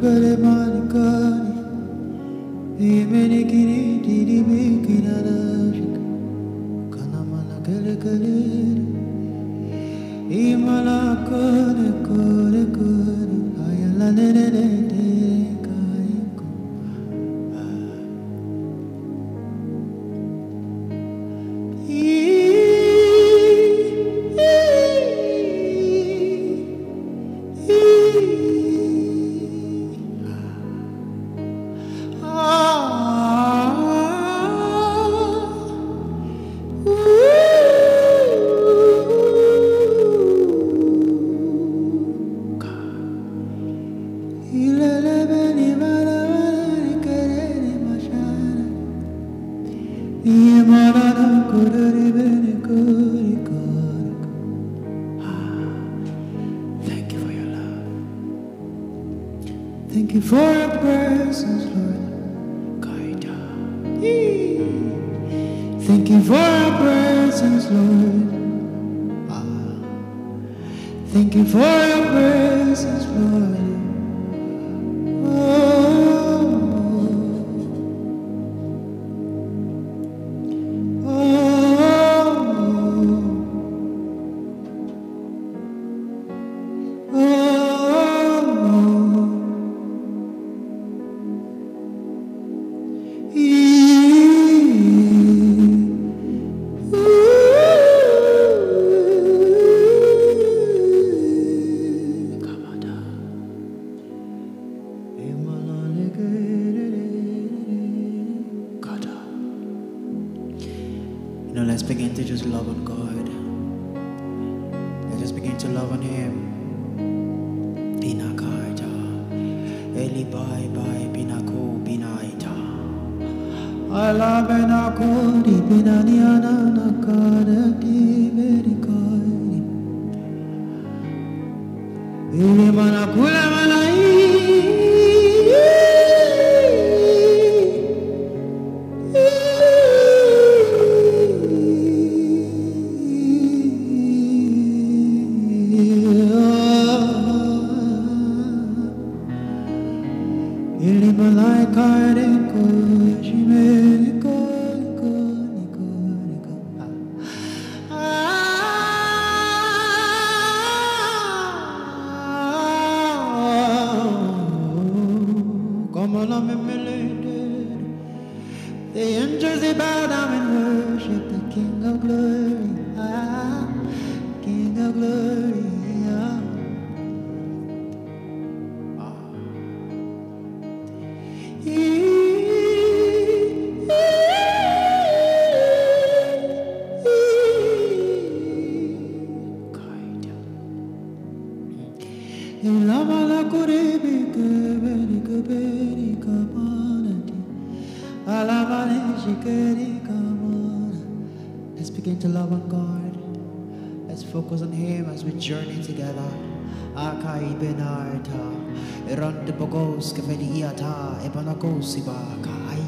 Kalmar as we journey together. Akai benarta, erante bogos kafedi iata, epanakosiba kai.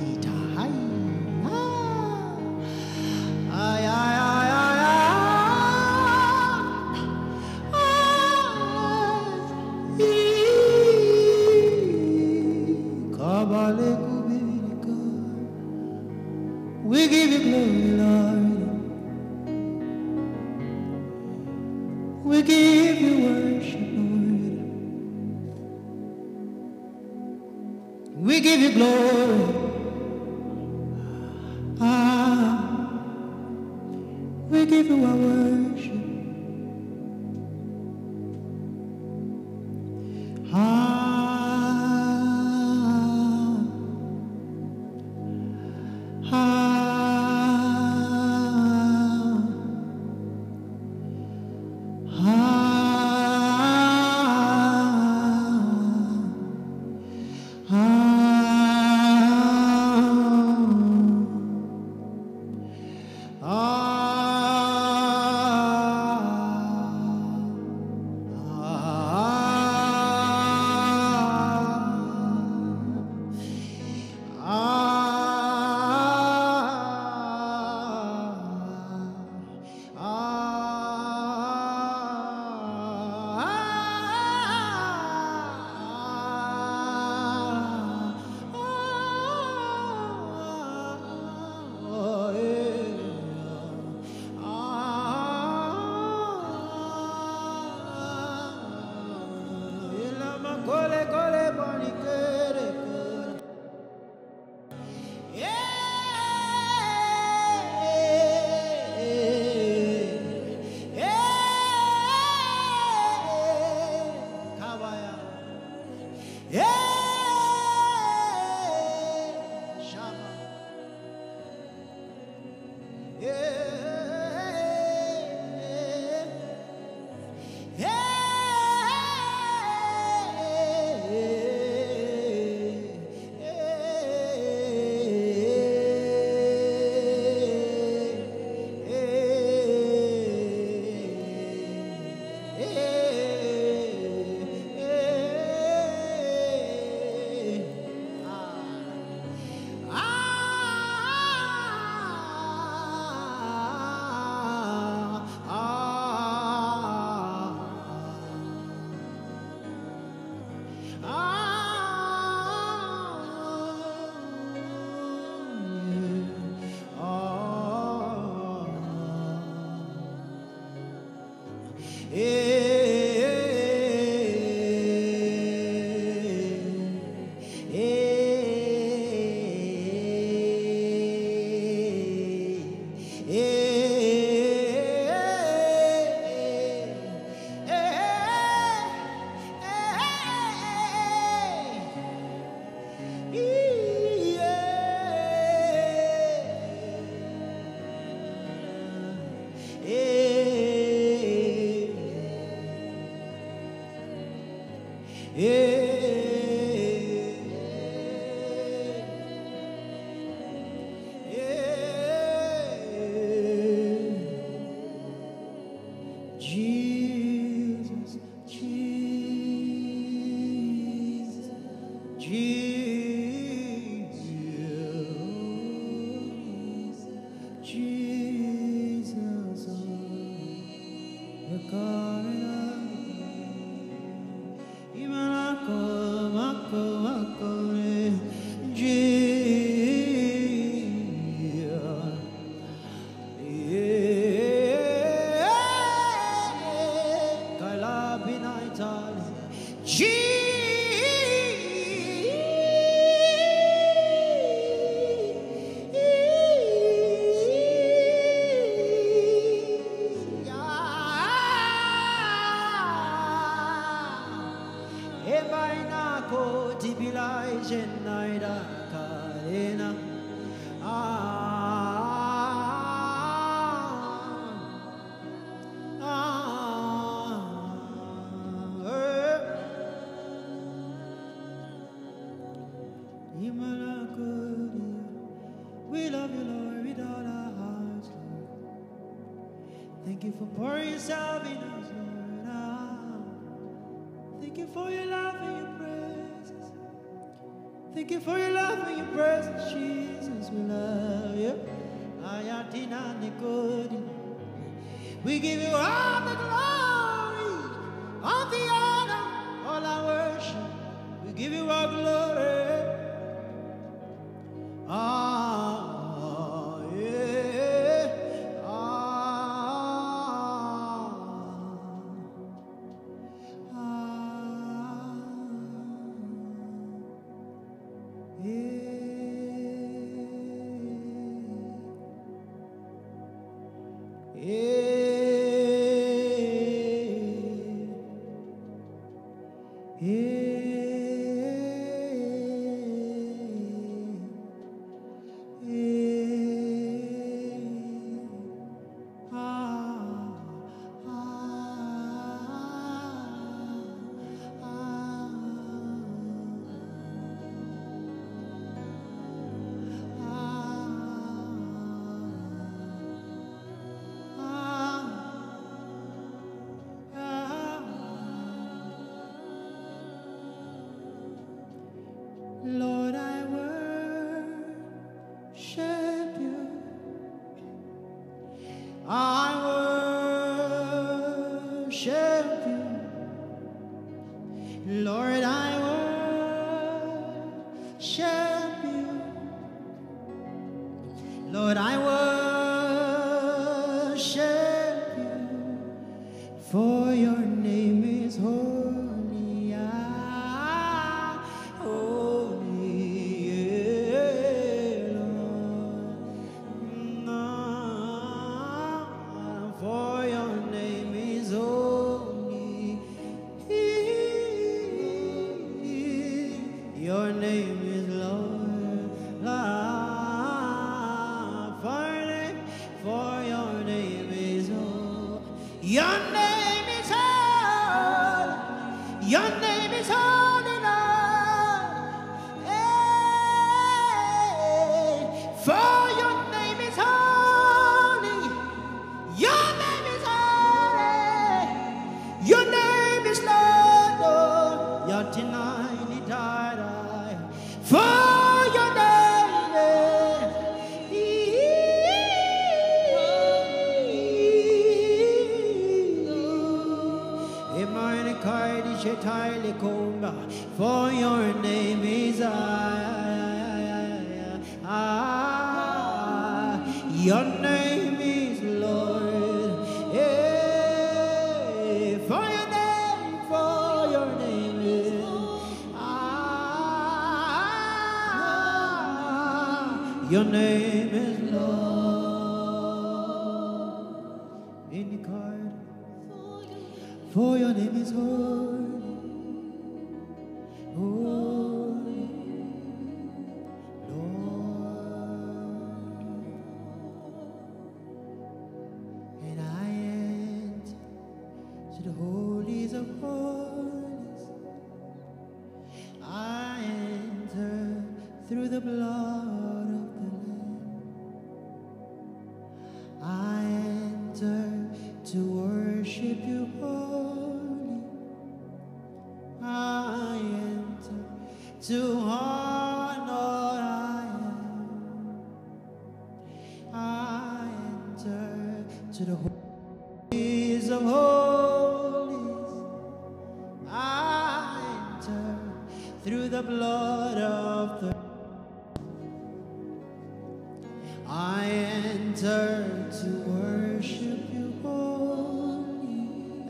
To worship you holy.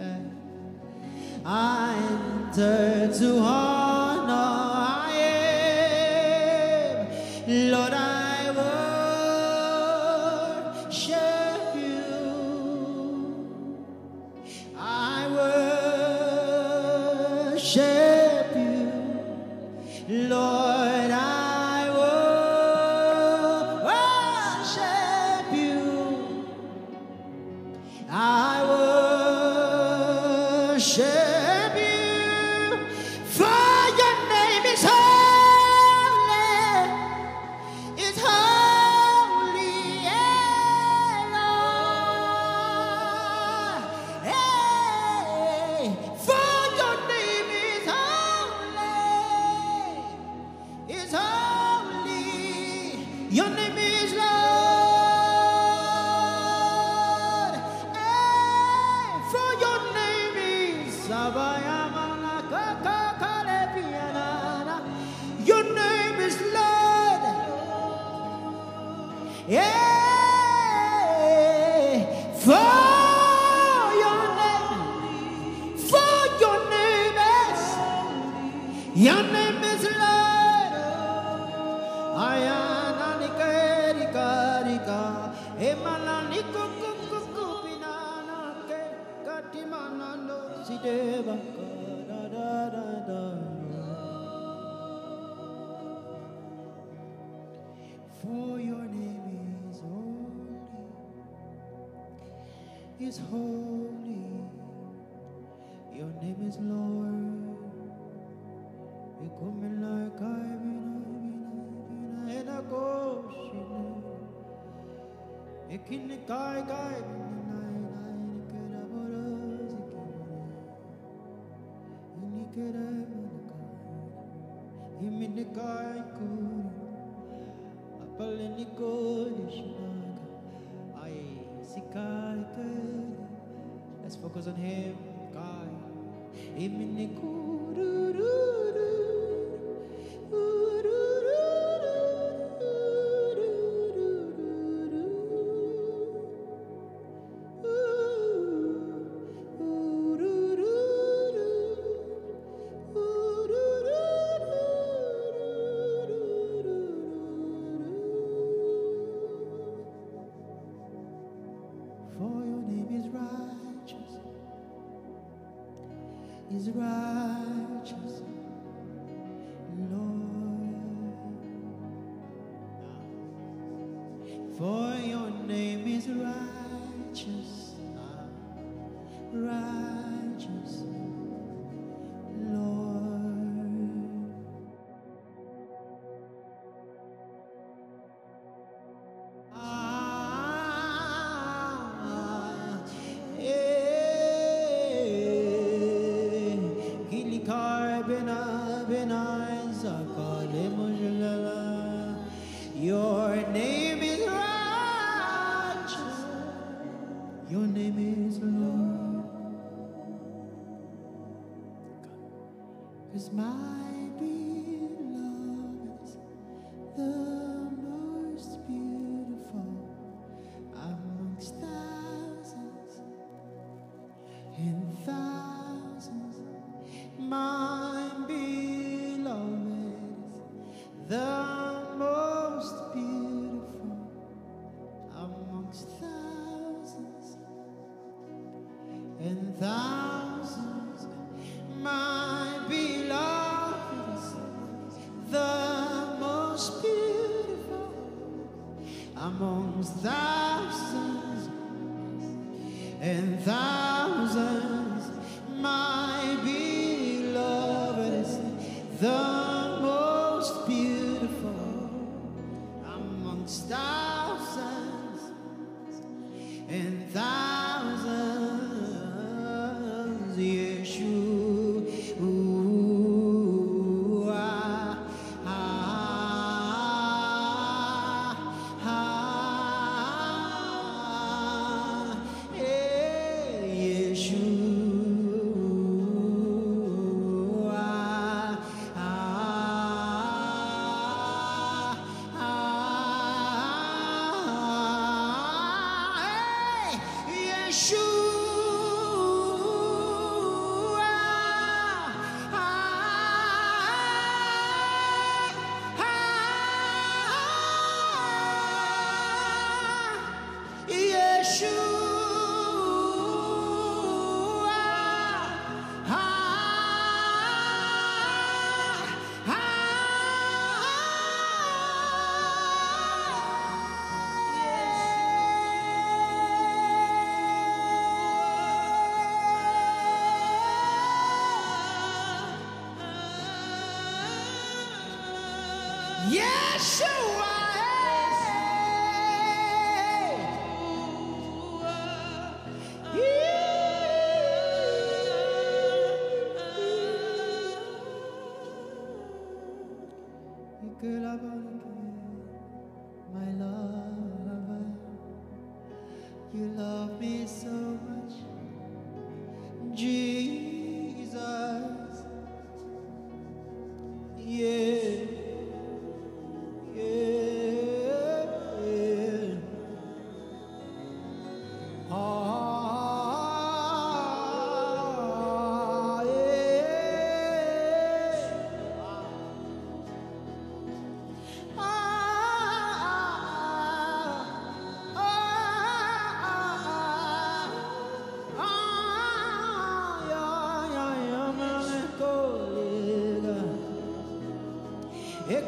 I enter to honor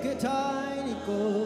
Que tiny código.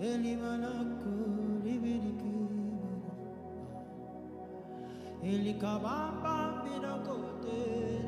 Elimanako ribiriki, elikabamba binakotere. Oh,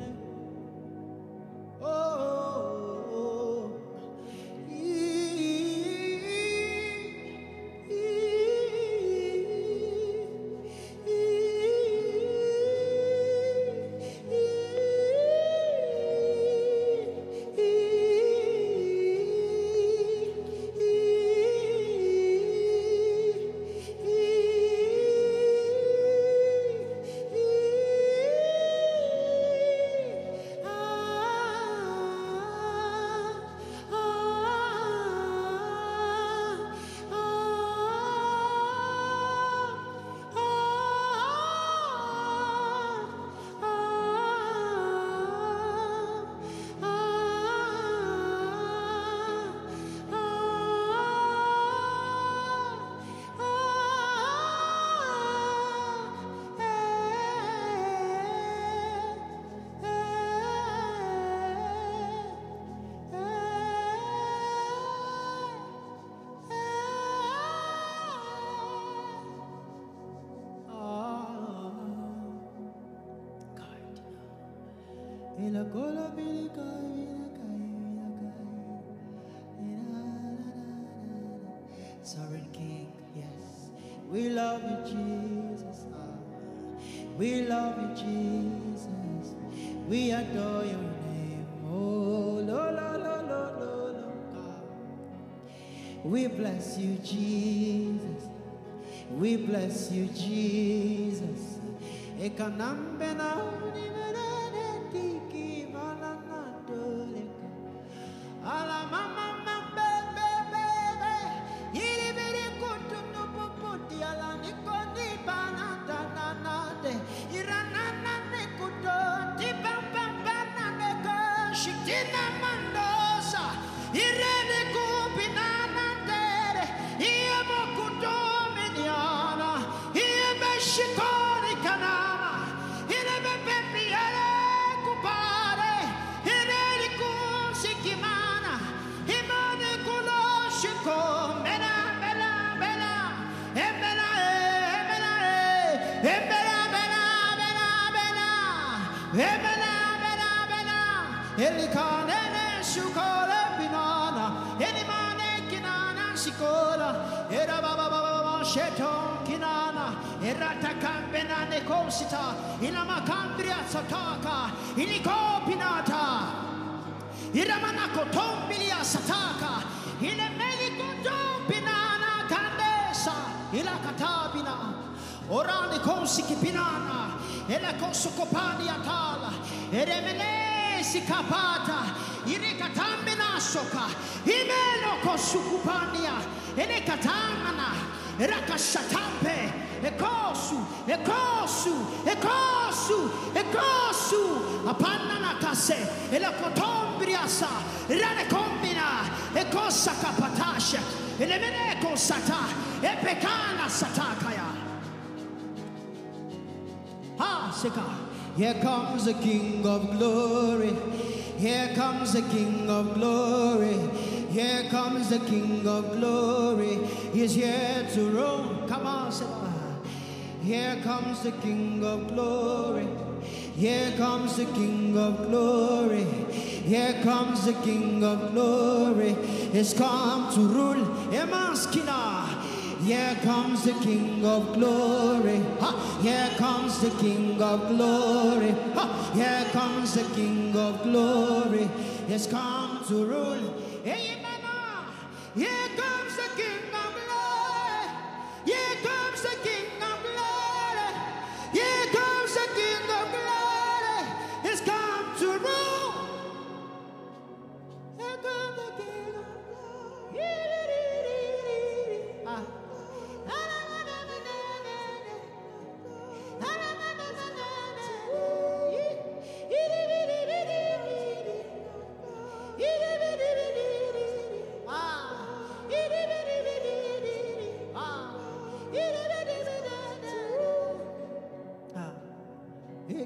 Sovereign King, yes. We love you, Jesus. Ah. We love you, Jesus. We adore your name. Oh, lo, lo, lo, lo, lo, lo. Ah. We bless you, Jesus. We bless you, Jesus. Sataka. Iliko pinata. Iramanako tombilia sataka. Ile meliko tompinana kandesa. Ila katabina. Orani konsiki pinana. Ele konsukopani atala. Eremene sikapata. Ire katambina soka. Imelo konsukupania. Ele katamana. Rakashatampe. Ekosu. Ekosu. Ekosu. Ekosu. Apana nakase. Rane kombina. Ekosa. Epekana satakaya. Sika. Here comes the King of glory. Here comes the King of glory. Here comes the King of glory. He's here to rule. Come on, Sika. Here comes the King of glory. Here comes the King of glory. Here comes the King of glory. He's come to rule. Emaskina. Here comes the King of glory. Ha! Here comes the King of glory. Ha! Here comes the King of glory. He's come to rule. Mama. Here comes the King of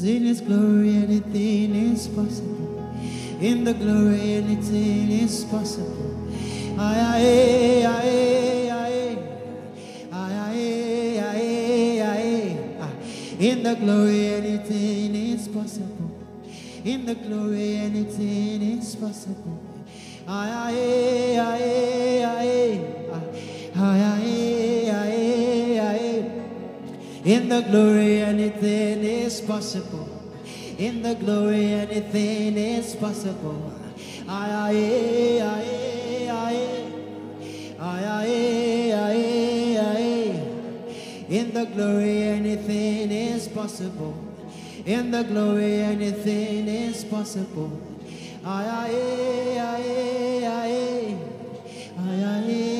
Cause in His glory anything is possible. In the glory anything is possible. Aye, aye, aye, aye. Aye, aye, aye, aye. Ah. In the glory anything is possible. In the glory anything is possible. Aye, aye, aye, aye. Ah. Aye, aye, In the glory, anything is possible. In the glory, anything is possible. Aye, aye, aye. Aye, aye, aye, aye. In the glory, anything is possible. In the glory, anything is possible. Aye, aye, aye, aye. Aye, aye, aye.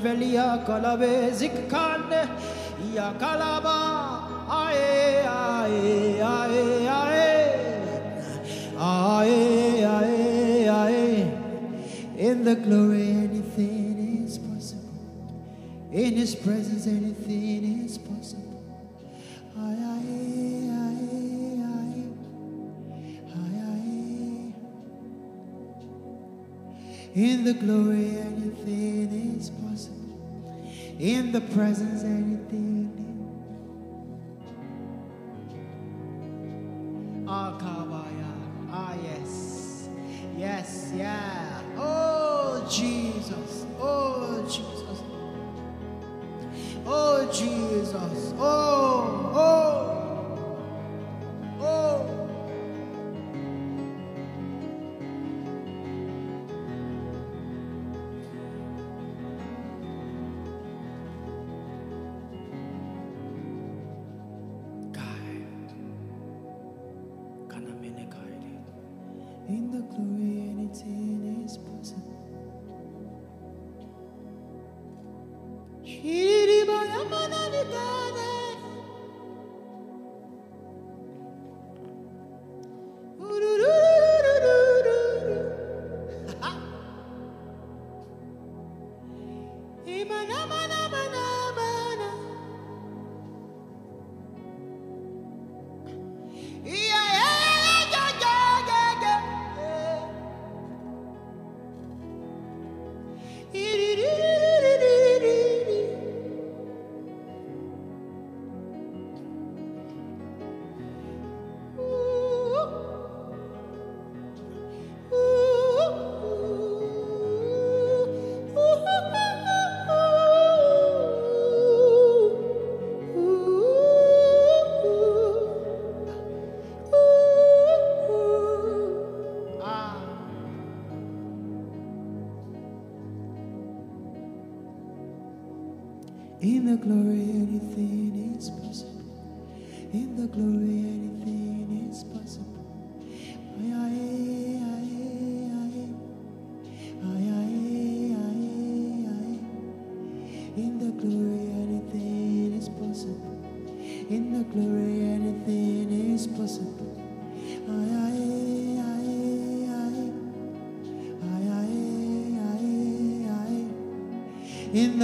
Velia ya kalaba aye aye aye aye. Aye aye aye. In the glory anything is possible. In his presence anything presence,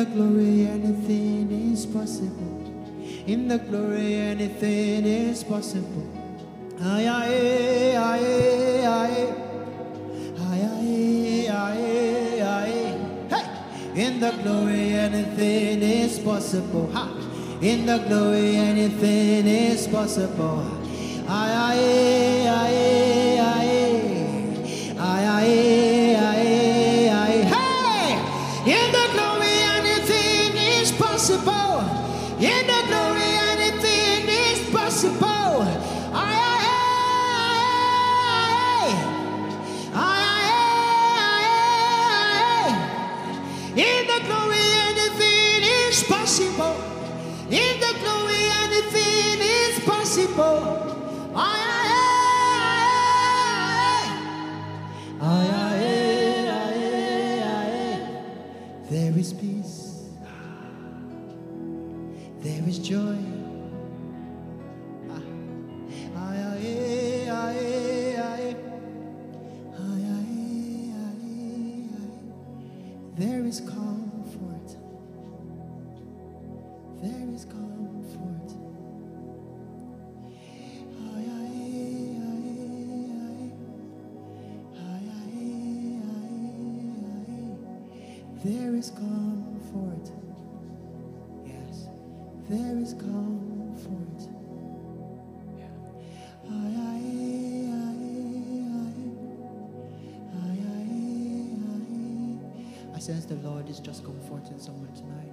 the glory, anything is possible. In the glory, anything is possible. Aye, aye, aye, aye. Aye, aye, aye, aye. Hey! In the glory, anything is possible. Ha! In the glory, anything is possible. Aye, aye, aye. There is comfort. Yes, there is comfort. Aye. I sense the Lord is just comforting someone tonight.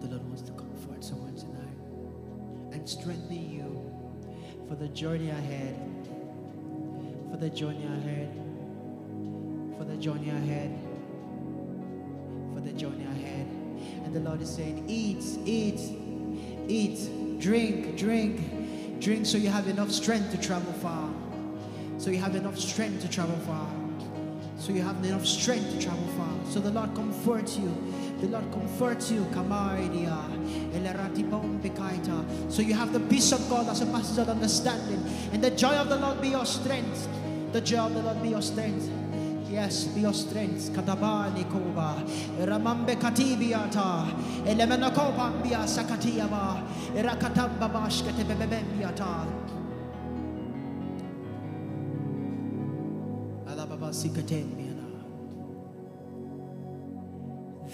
The Lord wants to comfort someone tonight and strengthen you for the journey ahead. For the journey ahead. For the journey ahead. For the journey ahead. And the Lord is saying, Eat, eat, eat, drink, drink, drink so you have enough strength to travel far. So you have enough strength to travel far. So you have enough strength to travel far. So the Lord comforts you. The Lord comforts you. So you have the peace of God that surpasses all understanding. And the joy of the Lord be your strength. The joy of the Lord be your strength. Yes, be your strength. Katabani koba. Ramambe katibiata. Elemena kopambia sakatiaba. Erakatamba bashkete bebebembiata. Alababa sikatembiana.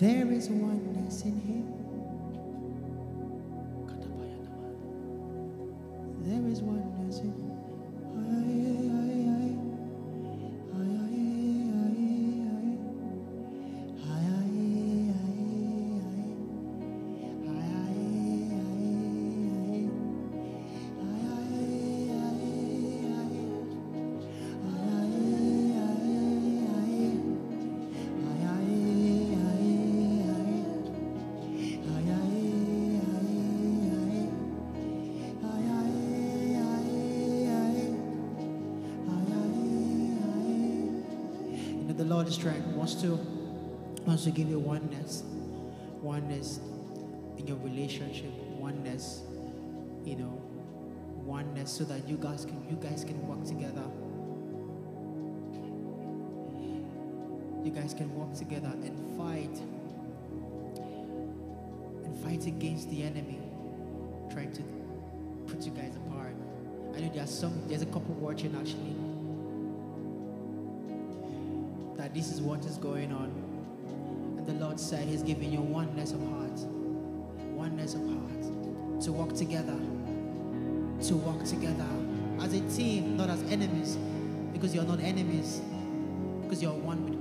There is oneness in him. To give you oneness, oneness in your relationship, oneness, you know, oneness, so that you guys can, you guys can work together. You guys can work together and fight, and fight against the enemy, trying to put you guys apart. I know there's some, there's a couple watching actually that this is what is going on. The Lord said He's giving you oneness of heart, oneness of heart, to walk together, to walk together. As a team, not as enemies, because you're not enemies, because you're one with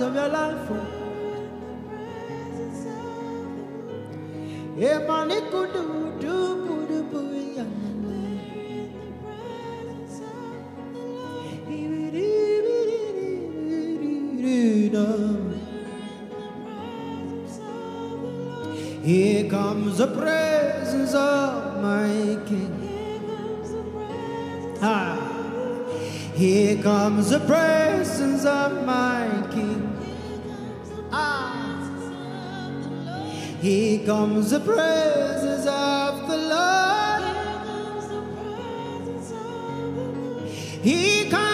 of Here comes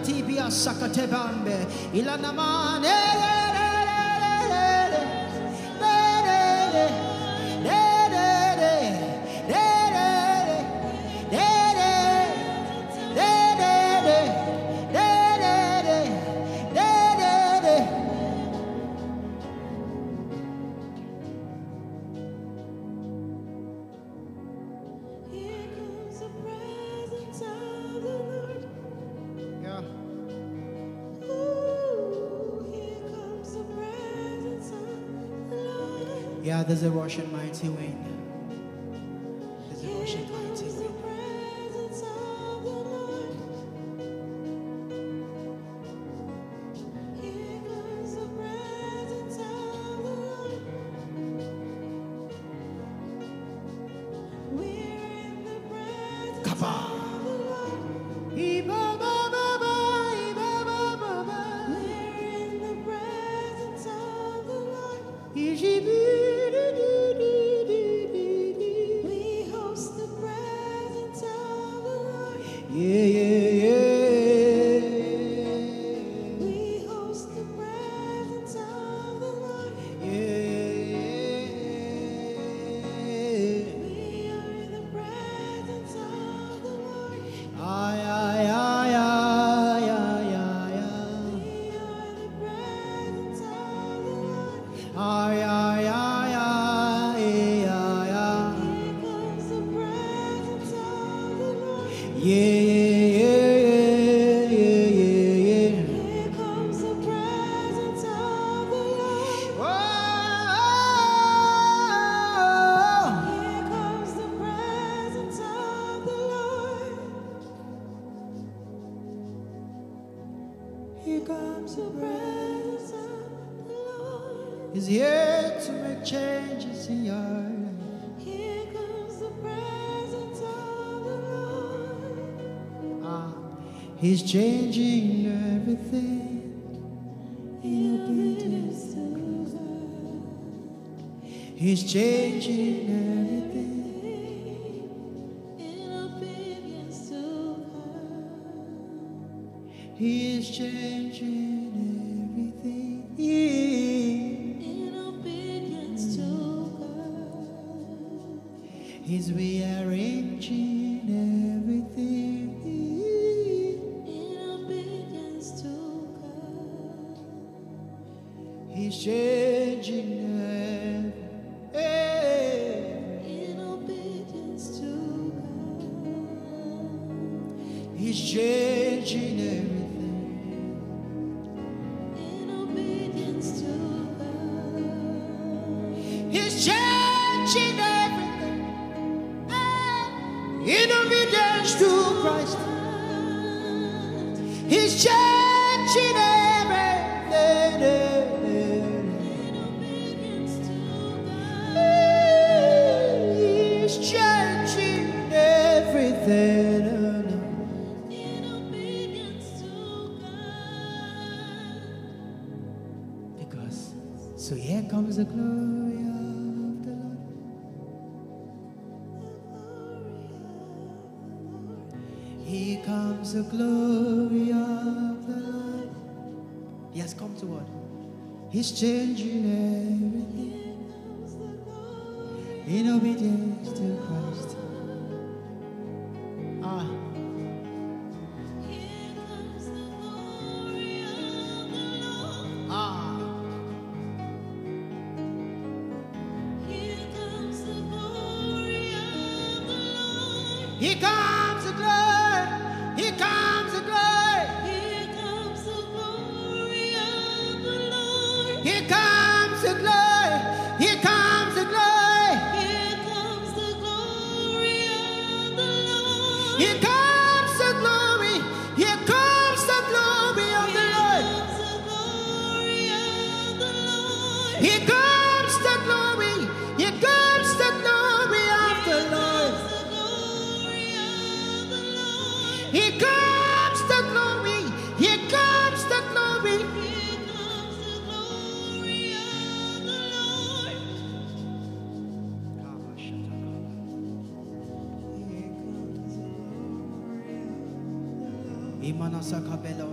katibia sakatebambe. Ila He's changing everything. He's changing everything. in obedience to He is changing everything in obedience to God. He's with dans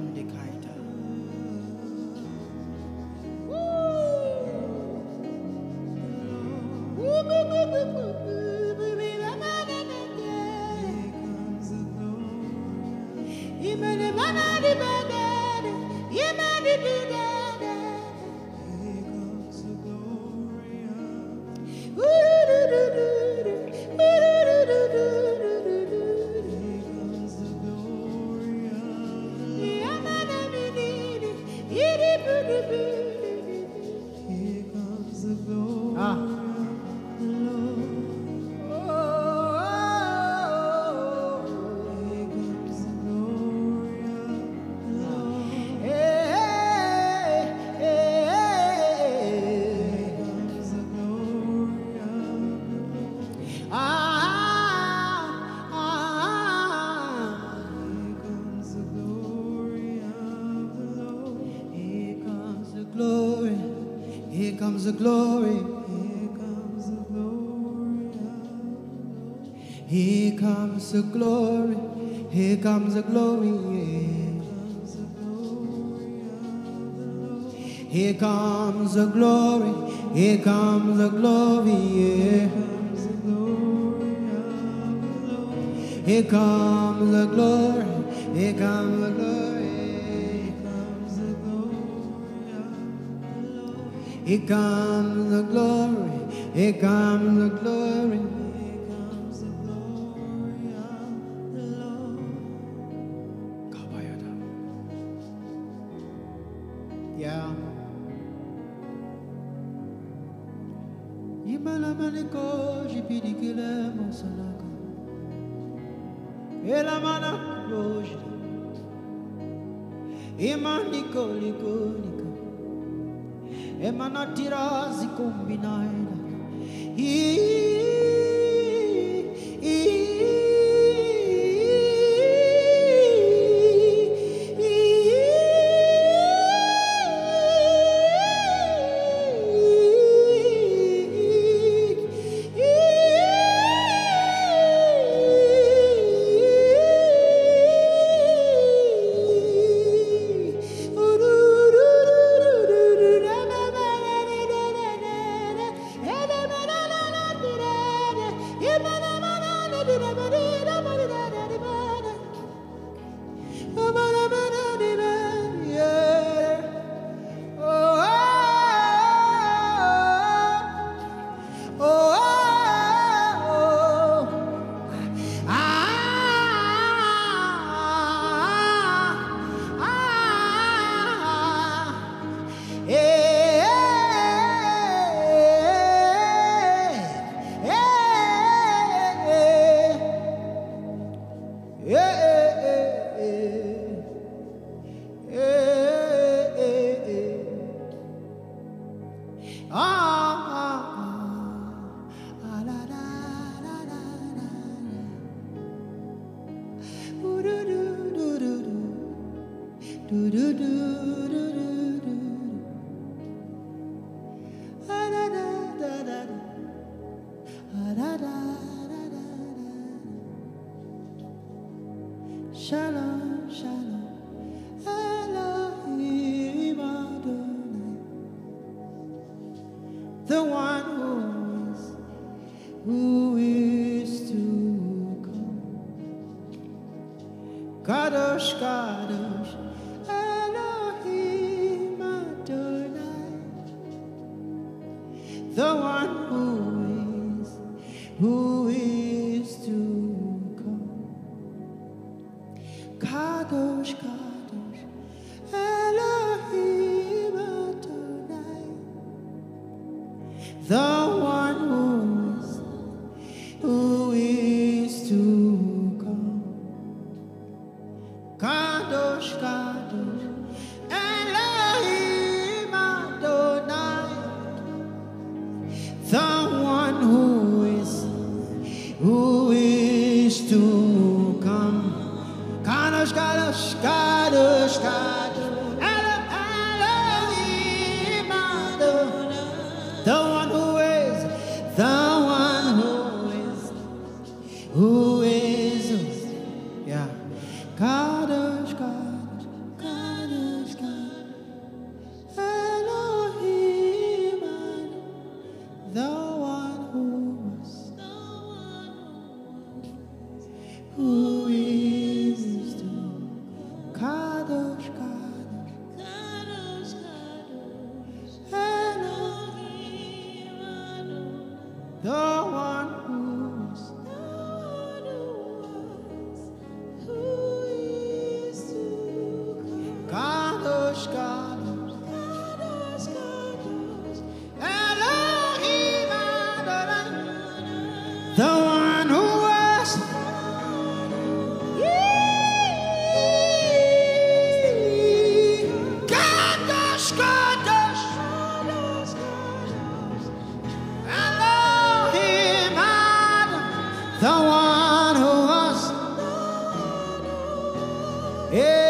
the glory, here comes the glory, yeah. Here comes the glory, here comes the glory. Here comes the glory, here comes the glory. emanatira zikumbinaira. Él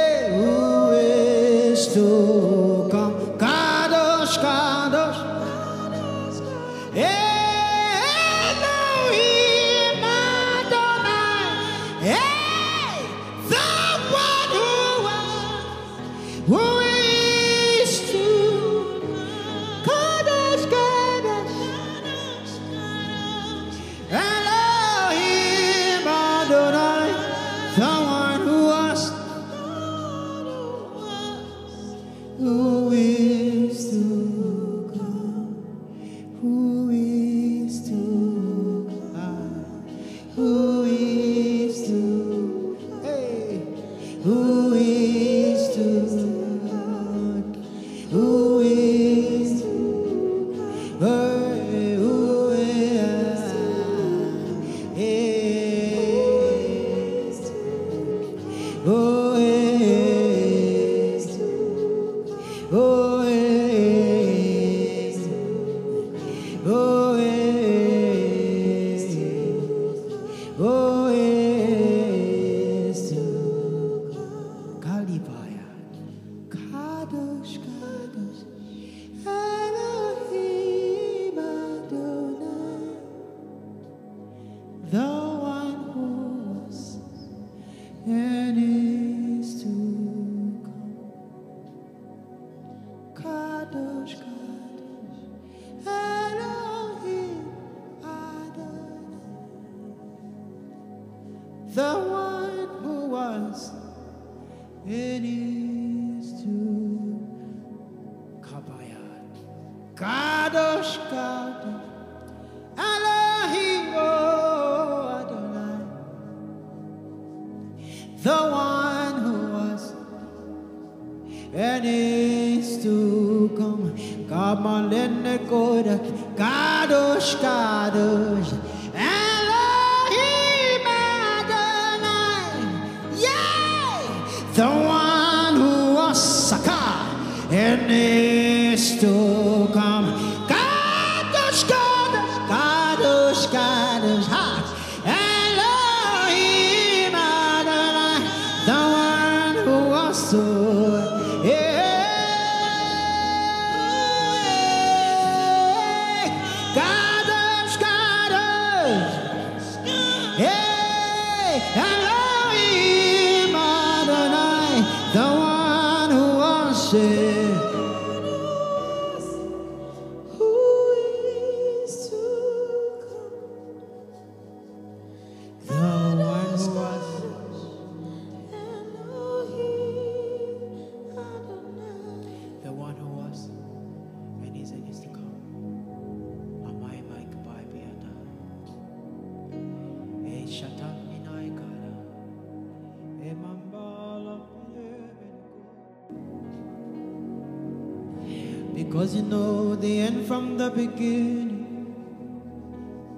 Cause you know the end from the beginning,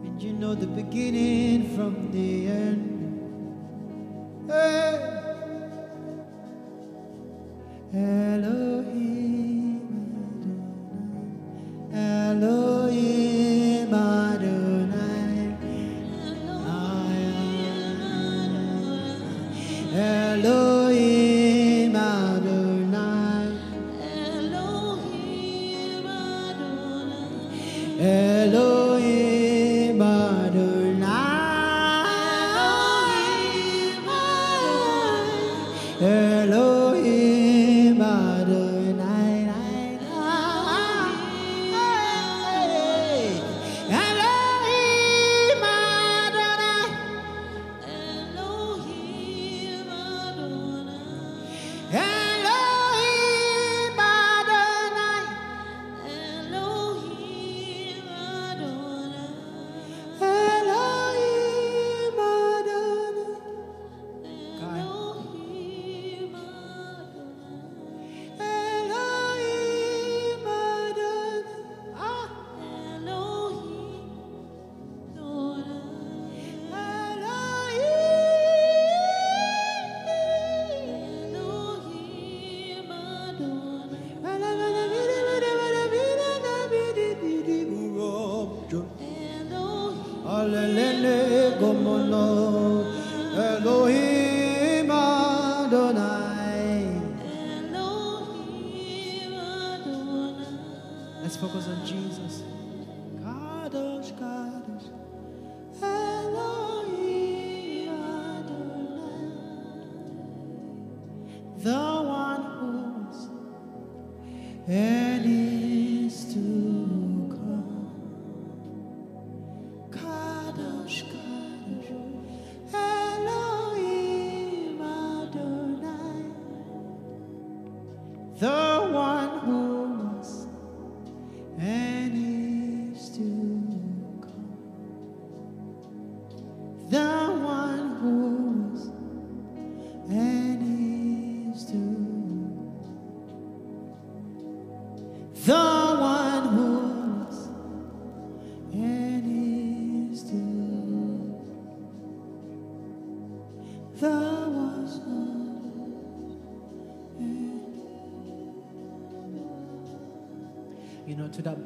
and you know the beginning from the end.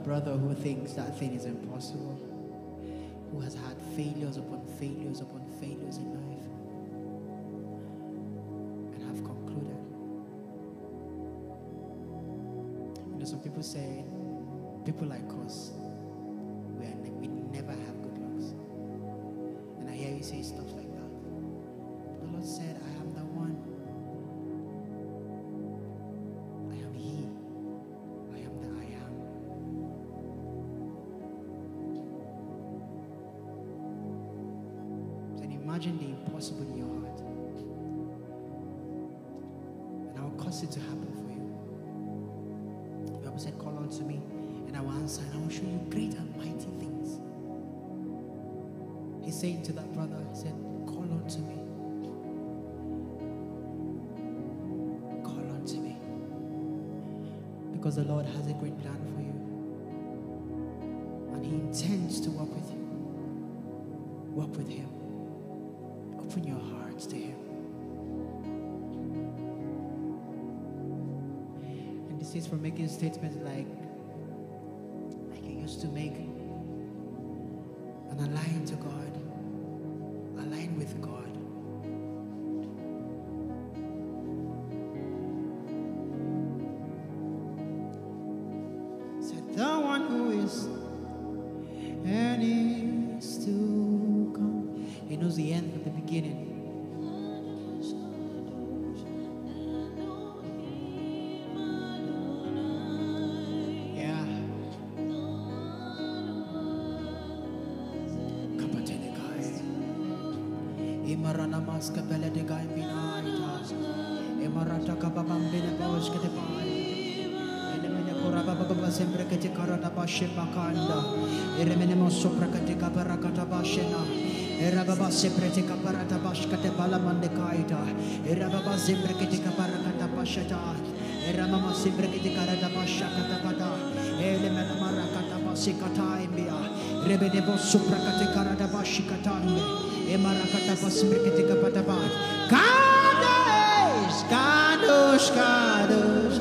Brother who thinks that thing is impossible, who has had failures upon failures upon failures in life, and have concluded. You know, some people say, people like us, we, are we never have good looks. And I hear you say stuff like that. The Lord said, imagine the impossible in your heart. And I will cause it to happen for you. The Bible said, Call unto me, and I will answer, and I will show you great and mighty things. He's saying to that brother, He said, Call unto me. Call unto me. Because the Lord has a great plan for you. And He intends to work Is from making statements like, like you used to make, Braska Belediga in Binaita, Emarataka Babam Binabosh Katapai, Elemene Korababa Sembra Katikarata Bashepakanda, Eremenemo Sopra Katika karata bada. Imbia. Karata. Cada ex, cada os caros.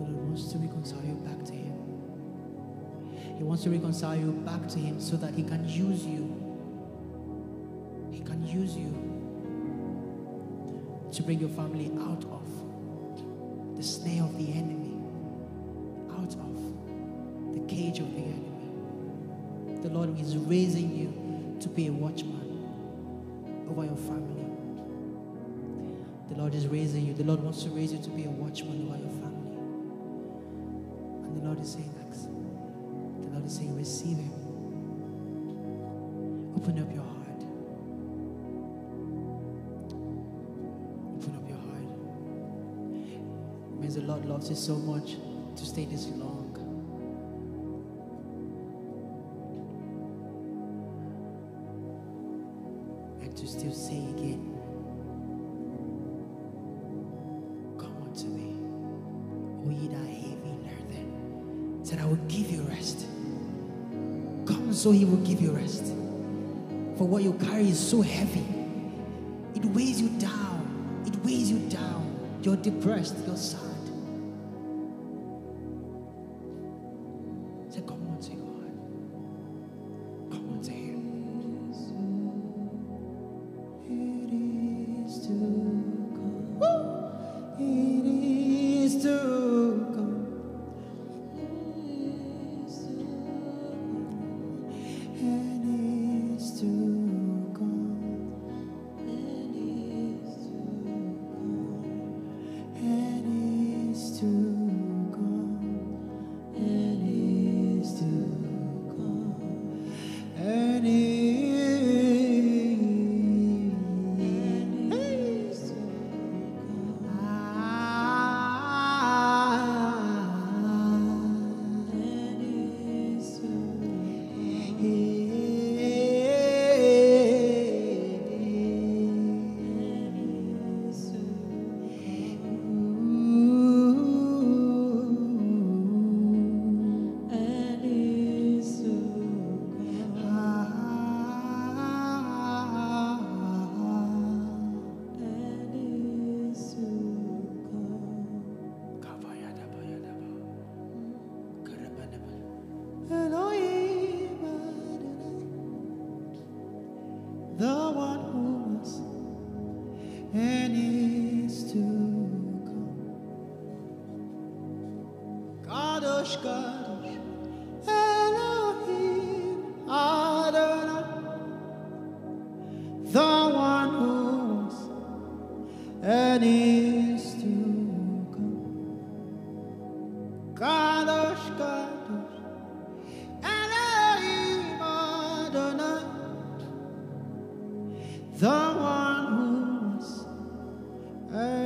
The Lord wants to reconcile you back to Him. He wants to reconcile you back to Him so that He can use you. He can use you to bring your family out of the snare of the enemy, out of the cage of the enemy. The Lord is raising you to be a watchman over your family. The Lord is raising you. The Lord wants to raise you to be a watchman over your family. Lord is saying. The Lord is saying, receive Him. Open up your heart. Open up your heart. Means the Lord loves you so much to stay this long. So he will give you rest. For what you carry is so heavy. It weighs you down. It weighs you down. You're depressed. You're sad.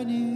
And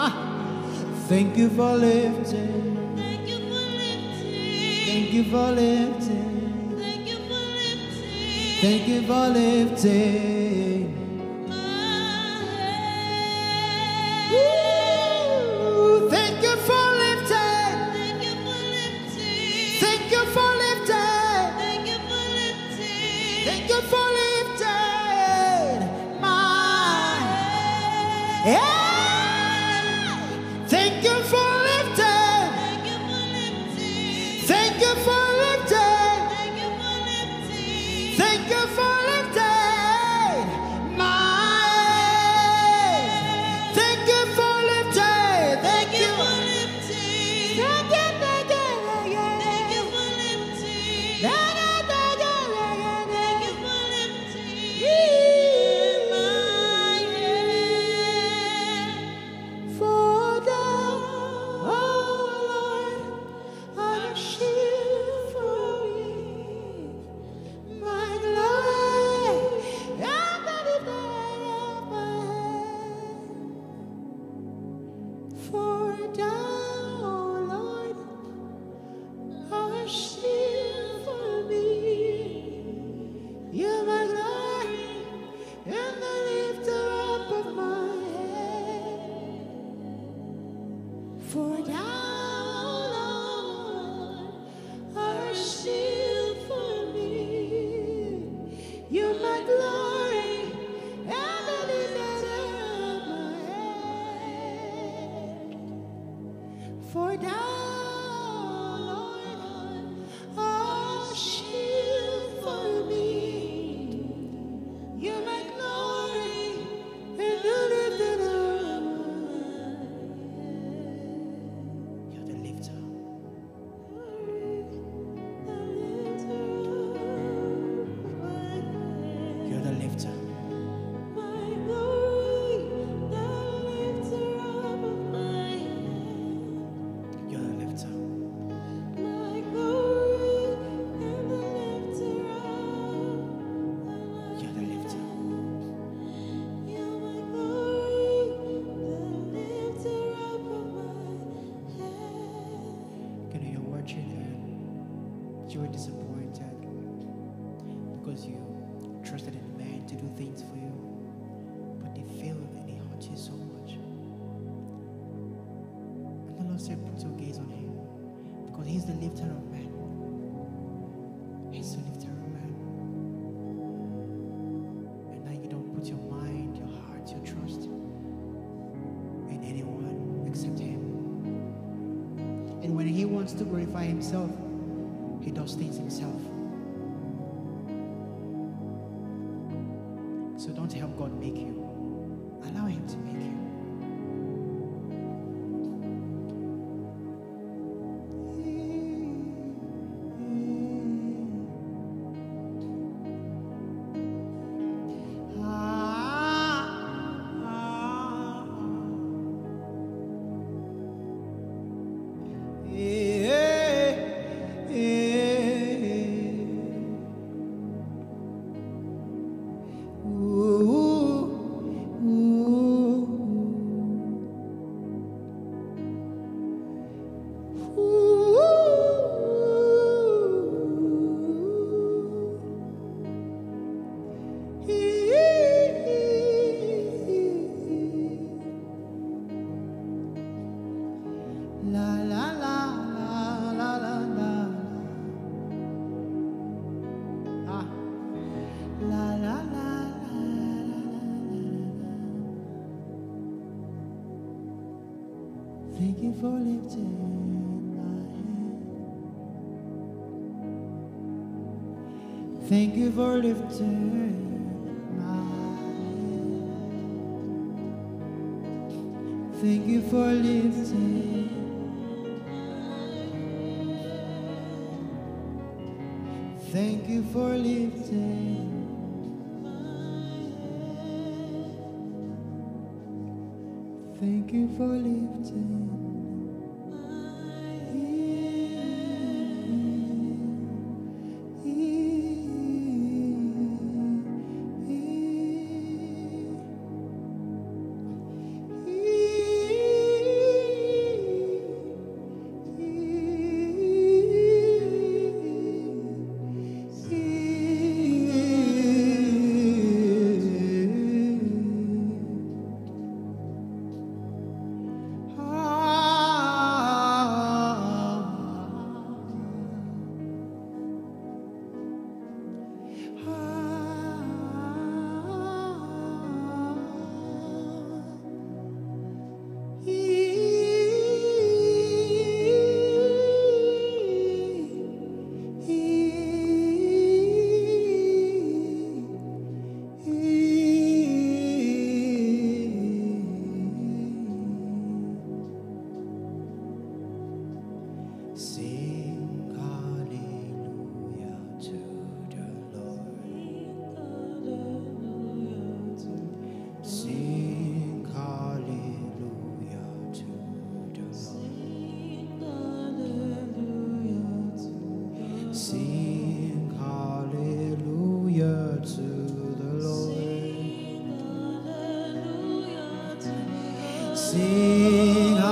Ah. Thank you for lifting. Thank you for lifting. Thank you for lifting. Thank you for lifting. Thank you for lifting. Wants to glorify Himself, He does things Himself. Sing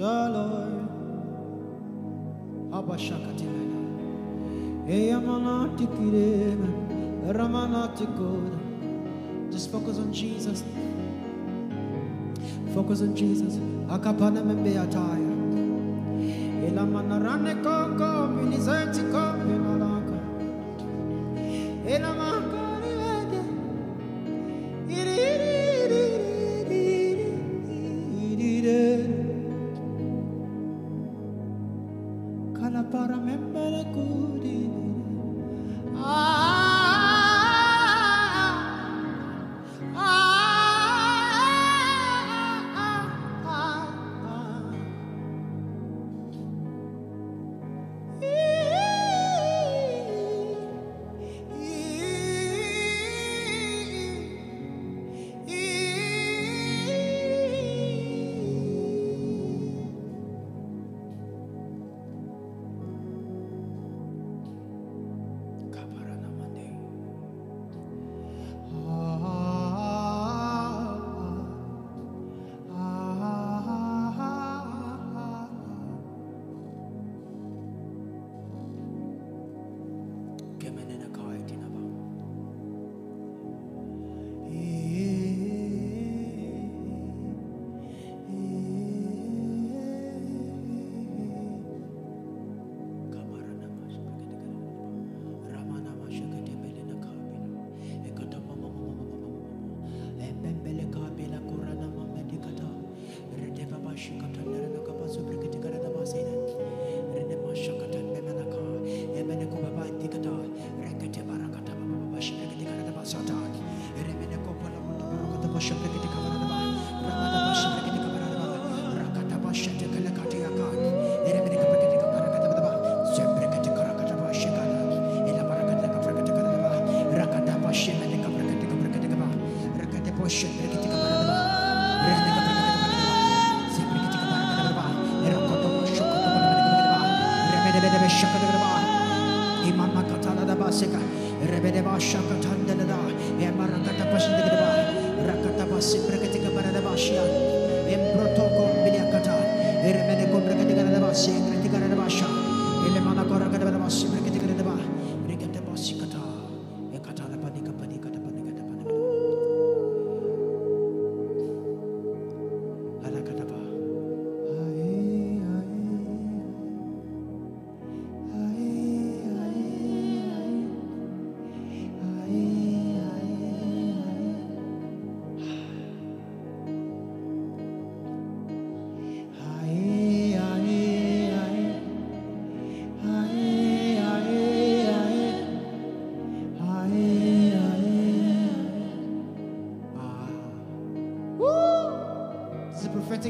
the Lord. Abashakatilena. Eyamanatikirena. Ramanatikod. Just focus on Jesus. Focus on Jesus. Akapana membeataya. Elamanarane koko milizeti koko.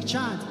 Chance.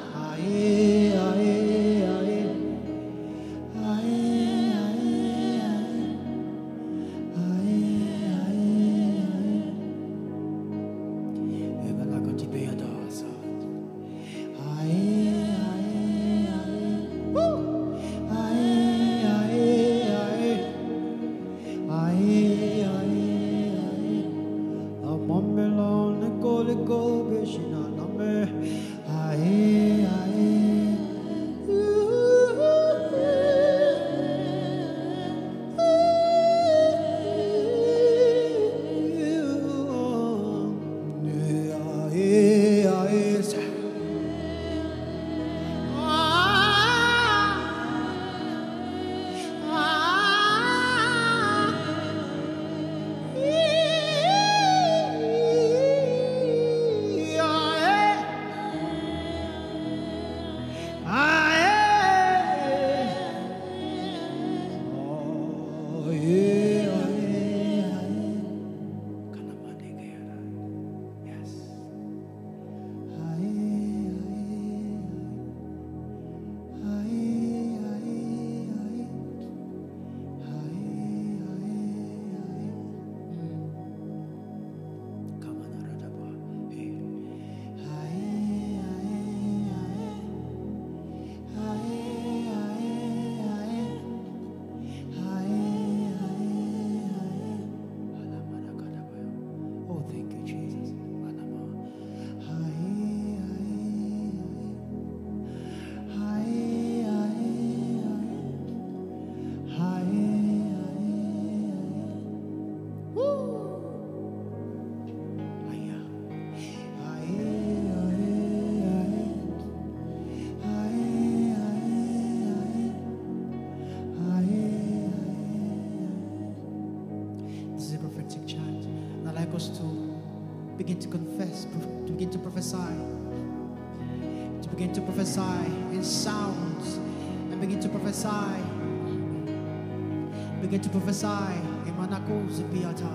sai e manakus biata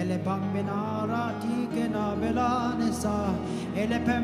ele bambina rati che na belane sa ele pem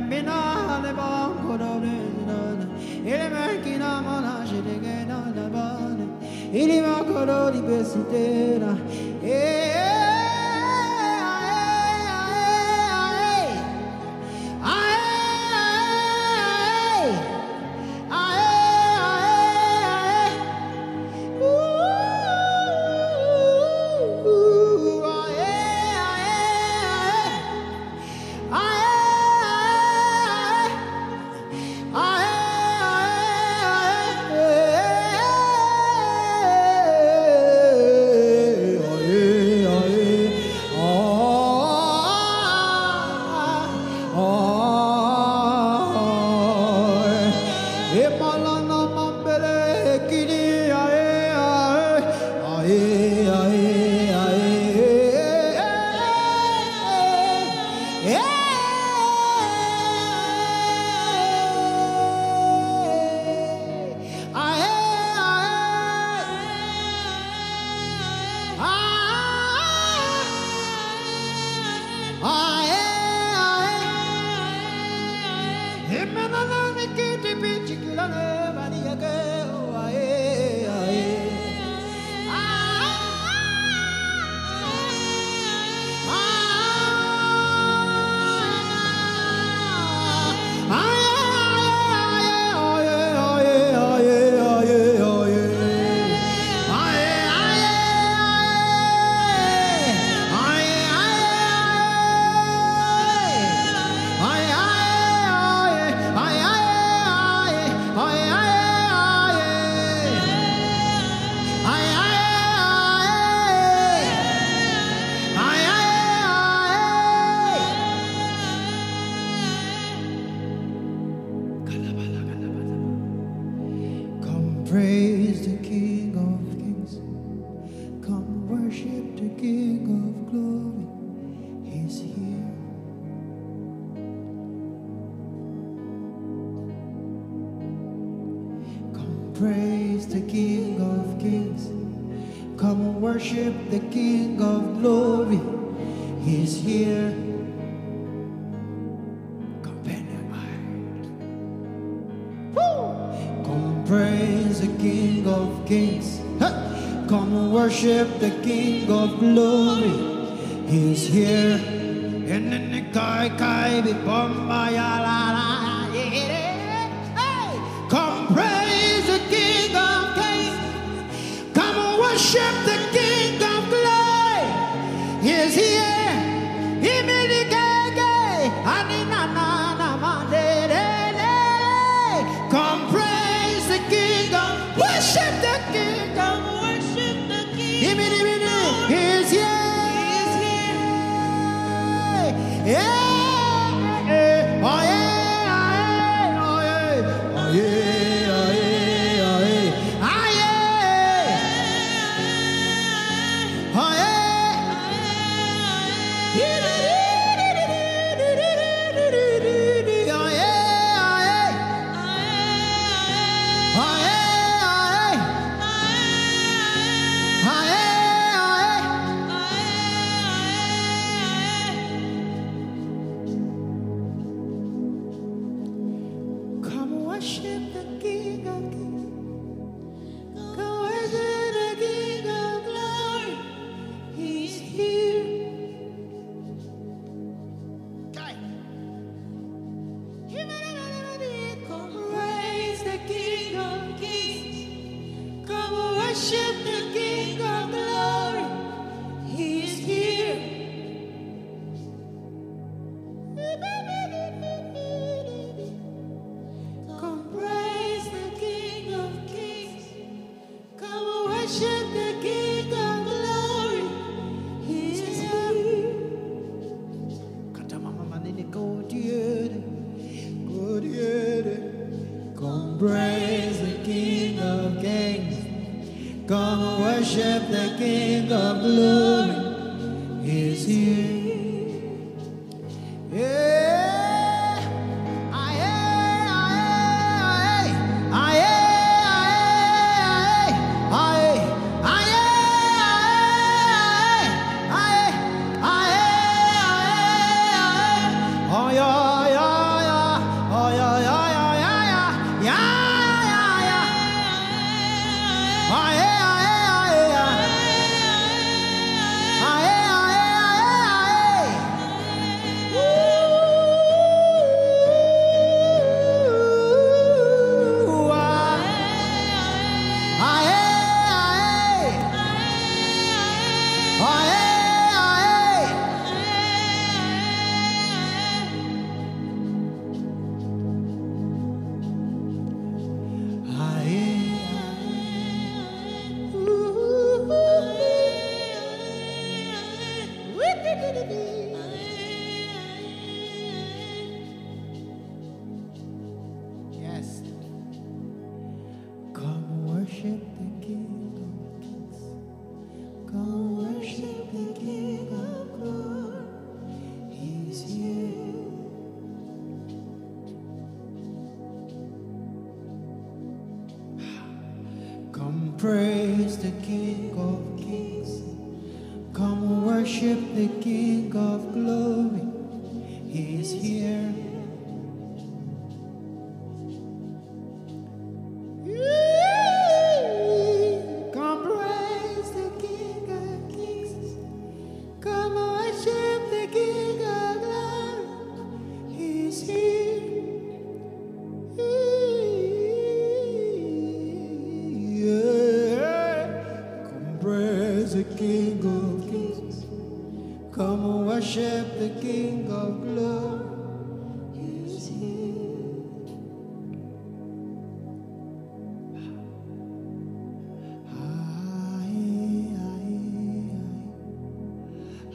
worship the King of Kings.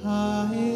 I